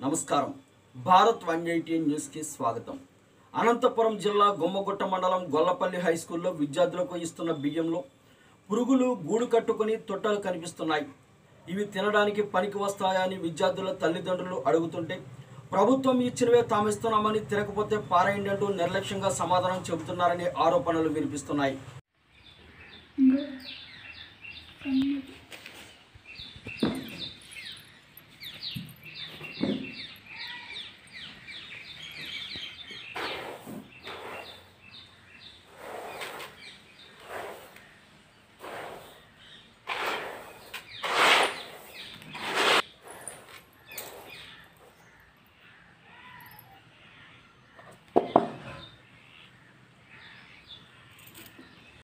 నమస్కారం. Bharat one eighty న్యూస్కి స్వాగతం. అనంతపురం జిల్లా గుమ్మగుట్ట మండలం గొల్లపల్లి హై స్కూల్లో విద్యార్థులకు ఇస్తున్న బియ్యంలో పురుగులు గూడు కట్టుకుని తొట్టలు కనిపిస్తున్నాయి. ఇవి తినడానికి పనికి వస్తాయని విద్యార్థుల తల్లిదండ్రులు అడుగుతుంటే ప్రభుత్వం ఇచ్చినవే తామిస్తున్నామని తినకపోతే పారేయండి అంటూ నిర్లక్ష్యంగా సమాధానం చెబుతున్నారనే ఆరోపణలు వినిపిస్తున్నాయి.